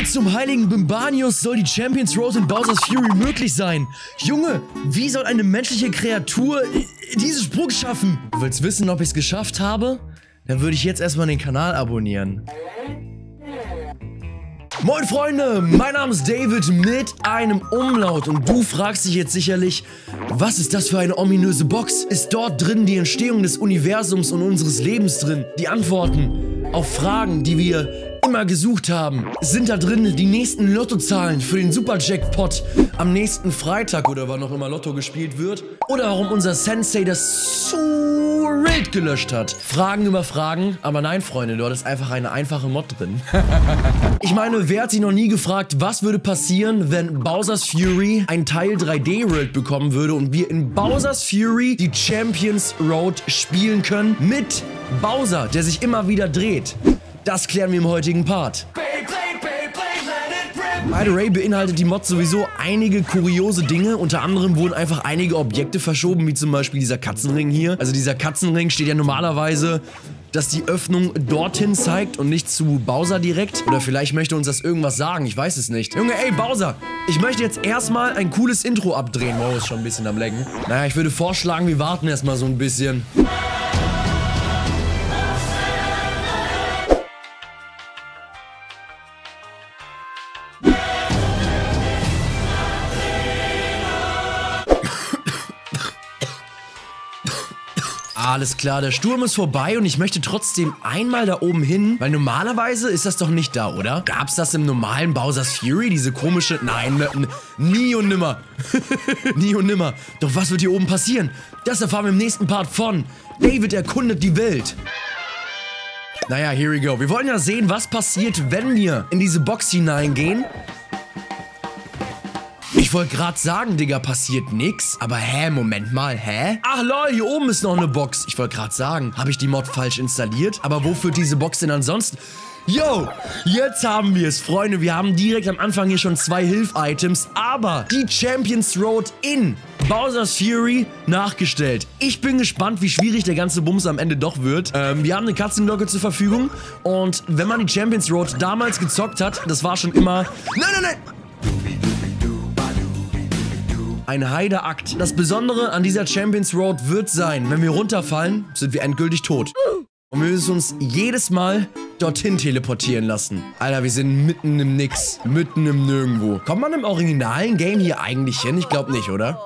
Wie zum heiligen Bimbanius soll die Champions Road in Bowser's Fury möglich sein? Junge, wie soll eine menschliche Kreatur diesen Sprung schaffen? Du willst wissen, ob ich es geschafft habe? Dann würde ich jetzt erstmal den Kanal abonnieren. Moin Freunde, mein Name ist David mit einem Umlaut und du fragst dich jetzt sicherlich, was ist das für eine ominöse Box? Ist dort drin die Entstehung des Universums und unseres Lebens drin? Die Antworten auf Fragen, die wir immer gesucht haben. Sind da drin die nächsten Lottozahlen für den Super-Jackpot am nächsten Freitag oder wann noch immer Lotto gespielt wird? Oder warum unser Sensei das Surrate gelöscht hat? Fragen über Fragen, aber nein, Freunde, dort ist einfach eine einfache Mod drin. ich meine, wer hat sich noch nie gefragt, was würde passieren, wenn Bowser's Fury ein Teil 3D-World bekommen würde und wir in Bowser's Fury die Champions Road spielen können mit Bowser, der sich immer wieder dreht. Das klären wir im heutigen Part. By beinhaltet die Mod sowieso einige kuriose Dinge. Unter anderem wurden einfach einige Objekte verschoben, wie zum Beispiel dieser Katzenring hier. Also dieser Katzenring steht ja normalerweise dass die Öffnung dorthin zeigt und nicht zu Bowser direkt. Oder vielleicht möchte uns das irgendwas sagen, ich weiß es nicht. Junge, ey, Bowser, ich möchte jetzt erstmal ein cooles Intro abdrehen. Wow, ist schon ein bisschen am Lecken. Naja, ich würde vorschlagen, wir warten erstmal so ein bisschen. Alles klar, der Sturm ist vorbei und ich möchte trotzdem einmal da oben hin, weil normalerweise ist das doch nicht da, oder? Gab's das im normalen Bowser's Fury, diese komische... Nein, nie und nimmer. nie und nimmer. Doch was wird hier oben passieren? Das erfahren wir im nächsten Part von David erkundet die Welt. Naja, here we go. Wir wollen ja sehen, was passiert, wenn wir in diese Box hineingehen ich wollte gerade sagen, Digga, passiert nix. Aber hä, Moment mal, hä? Ach lol, hier oben ist noch eine Box. Ich wollte gerade sagen, habe ich die Mod falsch installiert? Aber wo führt diese Box denn ansonsten? Yo, jetzt haben wir es, Freunde. Wir haben direkt am Anfang hier schon zwei Hilf-Items, aber die Champions Road in Bowser's Fury nachgestellt. Ich bin gespannt, wie schwierig der ganze Bums am Ende doch wird. Ähm, wir haben eine Katzenglocke zur Verfügung und wenn man die Champions Road damals gezockt hat, das war schon immer... Nein, nein, nein! Ein Heideakt. Das Besondere an dieser Champions Road wird sein, wenn wir runterfallen, sind wir endgültig tot. Und wir müssen uns jedes Mal dorthin teleportieren lassen. Alter, wir sind mitten im Nix. Mitten im Nirgendwo. Kommt man im originalen Game hier eigentlich hin? Ich glaube nicht, oder?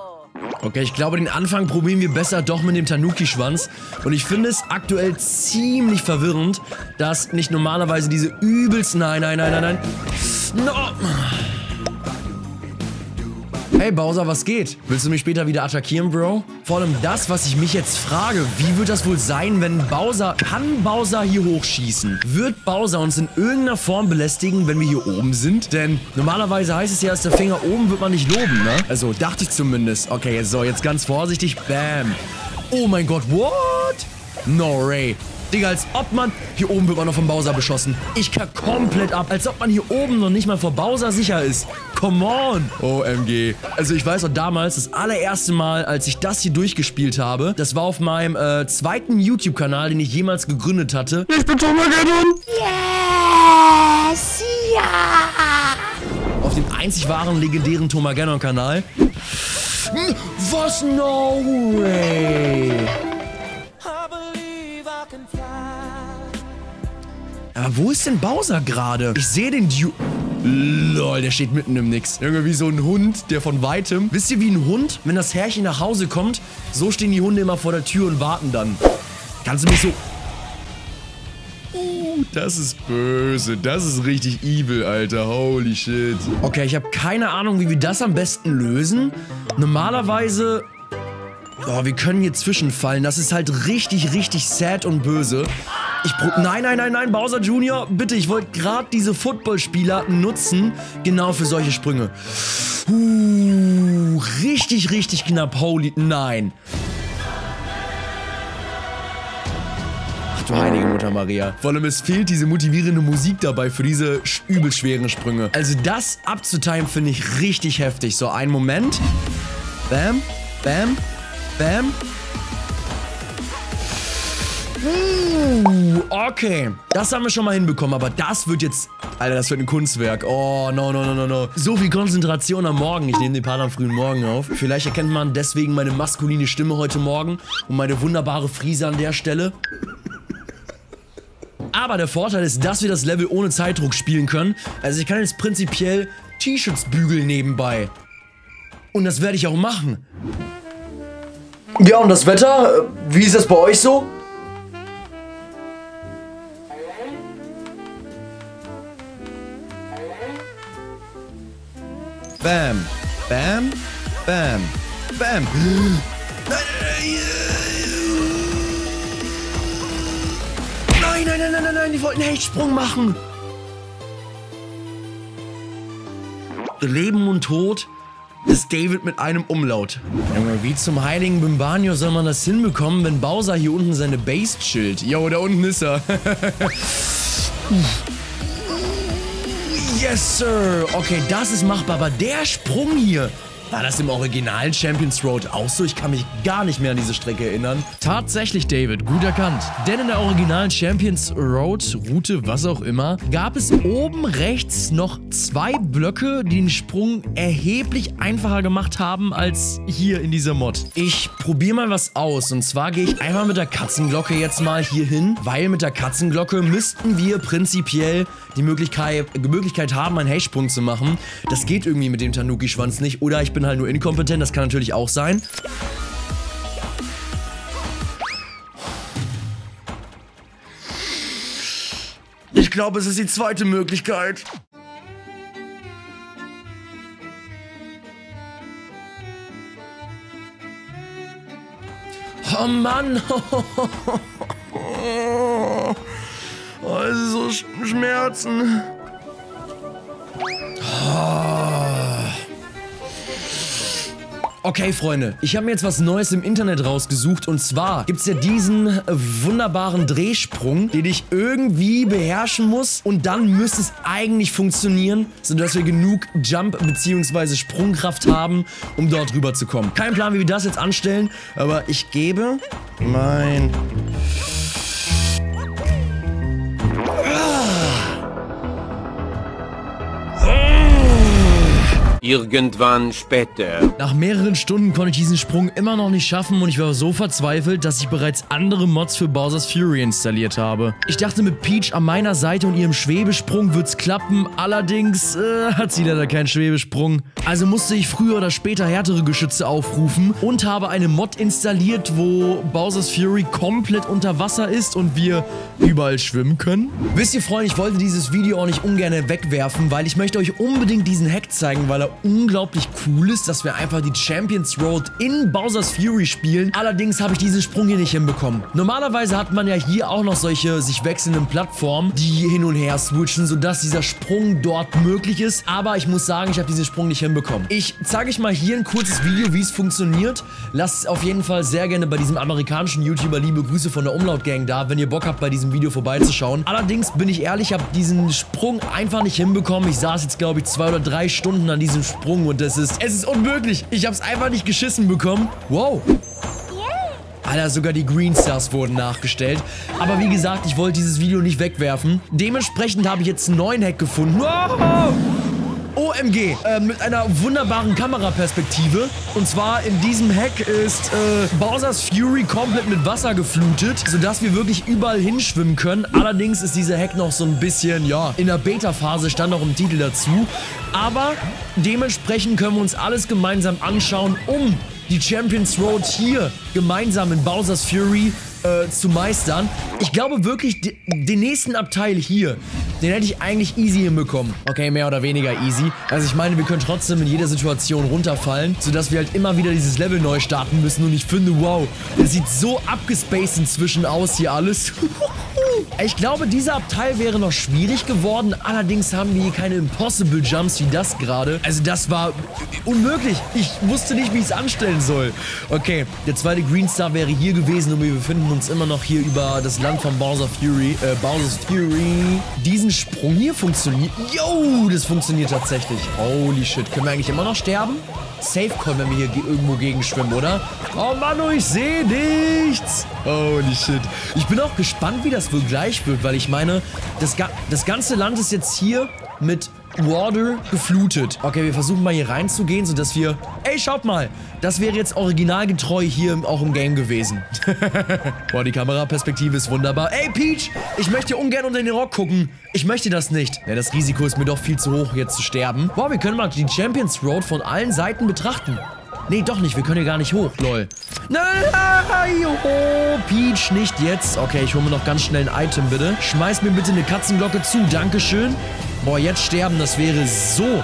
Okay, ich glaube, den Anfang probieren wir besser doch mit dem Tanuki-Schwanz. Und ich finde es aktuell ziemlich verwirrend, dass nicht normalerweise diese übelst... Nein, nein, nein, nein, nein. No. Hey Bowser, was geht? Willst du mich später wieder attackieren, Bro? Vor allem das, was ich mich jetzt frage, wie wird das wohl sein, wenn Bowser... Kann Bowser hier hochschießen? Wird Bowser uns in irgendeiner Form belästigen, wenn wir hier oben sind? Denn normalerweise heißt es ja, dass der Finger oben wird man nicht loben, ne? Also, dachte ich zumindest. Okay, so, jetzt ganz vorsichtig. Bam. Oh mein Gott, what? No, Ray. Digga, als ob man... Hier oben wird man noch vom Bowser beschossen. Ich kack komplett ab. Als ob man hier oben noch nicht mal vor Bowser sicher ist. Come on. OMG. Also ich weiß noch damals, das allererste Mal, als ich das hier durchgespielt habe, das war auf meinem äh, zweiten YouTube-Kanal, den ich jemals gegründet hatte. Ich bin Tomageddon. Yes. Ja. Auf dem einzig wahren legendären Tomageddon-Kanal. Was? No way. Aber wo ist denn Bowser gerade? Ich sehe den Du... Lol, der steht mitten im Nix. Irgendwie so ein Hund, der von weitem... Wisst ihr, wie ein Hund, wenn das Herrchen nach Hause kommt, so stehen die Hunde immer vor der Tür und warten dann. Kannst du mich so... Uh, das ist böse. Das ist richtig evil, Alter. Holy shit. Okay, ich habe keine Ahnung, wie wir das am besten lösen. Normalerweise... Oh, wir können hier zwischenfallen. Das ist halt richtig, richtig sad und böse. Ich Nein, nein, nein, nein, Bowser Jr., bitte, ich wollte gerade diese Footballspieler nutzen, genau für solche Sprünge. Uh, richtig, richtig knapp. Holy, nein. Ach du heilige Mutter Maria. Vor allem, es fehlt diese motivierende Musik dabei für diese übel schweren Sprünge. Also das abzutimen finde ich richtig heftig. So, einen Moment. Bam, bam, bam. Uh, okay. Das haben wir schon mal hinbekommen, aber das wird jetzt... Alter, das wird ein Kunstwerk. Oh, no, no, no, no, no. So viel Konzentration am Morgen. Ich nehme den Part am frühen Morgen auf. Vielleicht erkennt man deswegen meine maskuline Stimme heute Morgen und meine wunderbare Frise an der Stelle. Aber der Vorteil ist, dass wir das Level ohne Zeitdruck spielen können. Also ich kann jetzt prinzipiell T-Shirts bügeln nebenbei. Und das werde ich auch machen. Ja, und das Wetter? Wie ist das bei euch so? Bam, bam, bam, bam. Nein, nein, nein, nein, nein, nein, die wollten einen Hechtsprung machen. Leben und Tod ist David mit einem Umlaut. Junge, wie zum heiligen Bimbanio soll man das hinbekommen, wenn Bowser hier unten seine Base chillt? Jo, da unten ist er. yes, Sir. Okay, das ist machbar, aber der Sprung hier, war das im originalen Champions Road auch so? Ich kann mich gar nicht mehr an diese Strecke erinnern. Tatsächlich, David, gut erkannt. Denn in der originalen Champions Road, Route, was auch immer, gab es oben rechts noch zwei Blöcke, die den Sprung erheblich einfacher gemacht haben als hier in dieser Mod. Ich probiere mal was aus. Und zwar gehe ich einmal mit der Katzenglocke jetzt mal hier hin, weil mit der Katzenglocke müssten wir prinzipiell die Möglichkeit, Möglichkeit haben, einen Hechtsprung zu machen. Das geht irgendwie mit dem Tanuki-Schwanz nicht. Oder ich bin halt nur inkompetent, das kann natürlich auch sein. Ich glaube, es ist die zweite Möglichkeit. Oh Mann. Oh, es ist so Sch Schmerzen. Okay, Freunde, ich habe mir jetzt was Neues im Internet rausgesucht und zwar gibt es ja diesen wunderbaren Drehsprung, den ich irgendwie beherrschen muss und dann müsste es eigentlich funktionieren, sodass wir genug Jump- bzw. Sprungkraft haben, um dort rüber zu kommen. Kein Plan, wie wir das jetzt anstellen, aber ich gebe mein... Irgendwann später. Nach mehreren Stunden konnte ich diesen Sprung immer noch nicht schaffen und ich war so verzweifelt, dass ich bereits andere Mods für Bowser's Fury installiert habe. Ich dachte mit Peach an meiner Seite und ihrem Schwebesprung wird's klappen, allerdings äh, hat sie leider keinen Schwebesprung. Also musste ich früher oder später härtere Geschütze aufrufen und habe eine Mod installiert, wo Bowser's Fury komplett unter Wasser ist und wir überall schwimmen können. Wisst ihr, Freunde, ich wollte dieses Video auch nicht ungern wegwerfen, weil ich möchte euch unbedingt diesen Hack zeigen, weil er unglaublich cool ist, dass wir einfach die Champions Road in Bowser's Fury spielen. Allerdings habe ich diesen Sprung hier nicht hinbekommen. Normalerweise hat man ja hier auch noch solche sich wechselnden Plattformen, die hin und her switchen, sodass dieser Sprung dort möglich ist. Aber ich muss sagen, ich habe diesen Sprung nicht hinbekommen. Ich zeige euch mal hier ein kurzes Video, wie es funktioniert. Lasst auf jeden Fall sehr gerne bei diesem amerikanischen YouTuber liebe Grüße von der Umlaut Gang da, wenn ihr Bock habt, bei diesem Video vorbeizuschauen. Allerdings bin ich ehrlich, ich habe diesen Sprung einfach nicht hinbekommen. Ich saß jetzt, glaube ich, zwei oder drei Stunden an diesem Sprung und das ist, es ist unmöglich. Ich habe es einfach nicht geschissen bekommen. Wow. Alter, sogar die Green Stars wurden nachgestellt. Aber wie gesagt, ich wollte dieses Video nicht wegwerfen. Dementsprechend habe ich jetzt einen neuen Hack gefunden. Wow. OMG, äh, mit einer wunderbaren Kameraperspektive. Und zwar in diesem Hack ist äh, Bowser's Fury komplett mit Wasser geflutet, sodass wir wirklich überall hinschwimmen können. Allerdings ist dieser Hack noch so ein bisschen, ja, in der Beta-Phase, stand auch im Titel dazu. Aber dementsprechend können wir uns alles gemeinsam anschauen, um die Champions Road hier gemeinsam in Bowser's Fury äh, zu meistern. Ich glaube wirklich, den nächsten Abteil hier, den hätte ich eigentlich easy hinbekommen. Okay, mehr oder weniger easy. Also ich meine, wir können trotzdem in jeder Situation runterfallen, sodass wir halt immer wieder dieses Level neu starten müssen. Und ich finde, wow, das sieht so abgespaced inzwischen aus hier alles. Ich glaube, dieser Abteil wäre noch schwierig geworden. Allerdings haben wir hier keine Impossible Jumps wie das gerade. Also das war unmöglich. Ich wusste nicht, wie ich es anstellen soll. Okay, der zweite Green Star wäre hier gewesen und wir befinden uns immer noch hier über das Land von Bowser Fury. Äh, Bowser's Fury. Diesen Sprung hier funktioniert. Yo, das funktioniert tatsächlich. Holy shit. Können wir eigentlich immer noch sterben? Safe können, wenn wir hier irgendwo gegen schwimmen, oder? Oh Mann, oh, ich sehe nichts. Holy shit. Ich bin auch gespannt, wie das wohl gleich wird, weil ich meine, das, Ga das ganze Land ist jetzt hier mit Water geflutet. Okay, wir versuchen mal hier reinzugehen, sodass wir... Ey, schaut mal! Das wäre jetzt originalgetreu hier auch im Game gewesen. Boah, die Kameraperspektive ist wunderbar. Ey, Peach! Ich möchte ungern unter den Rock gucken. Ich möchte das nicht. Ja, das Risiko ist mir doch viel zu hoch, jetzt zu sterben. Boah, wir können mal die Champions Road von allen Seiten betrachten. Nee, doch nicht. Wir können hier gar nicht hoch. Lol. Nein, oh, Peach, nicht jetzt. Okay, ich hole mir noch ganz schnell ein Item, bitte. Schmeiß mir bitte eine Katzenglocke zu. Dankeschön. Boah, jetzt sterben, das wäre so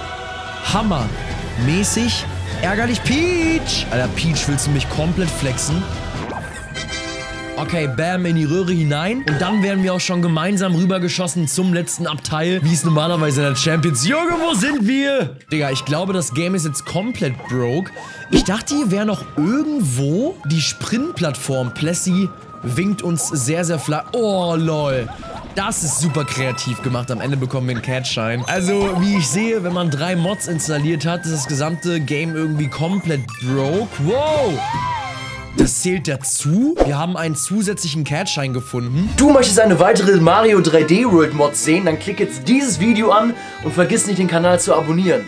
hammermäßig. Ärgerlich, Peach. Alter, Peach, willst du mich komplett flexen? Okay, bam, in die Röhre hinein. Und dann werden wir auch schon gemeinsam rübergeschossen zum letzten Abteil, wie es normalerweise in der Champions... Junge, wo sind wir? Digga, ich glaube, das Game ist jetzt komplett broke. Ich dachte, hier wäre noch irgendwo die Sprintplattform. Plessy winkt uns sehr, sehr flach. Oh, lol. Das ist super kreativ gemacht. Am Ende bekommen wir einen Catshine. Also, wie ich sehe, wenn man drei Mods installiert hat, ist das gesamte Game irgendwie komplett broke. Wow! Das zählt dazu. Wir haben einen zusätzlichen Catshine gefunden. Du möchtest eine weitere Mario 3D World Mod sehen? Dann klick jetzt dieses Video an und vergiss nicht den Kanal zu abonnieren.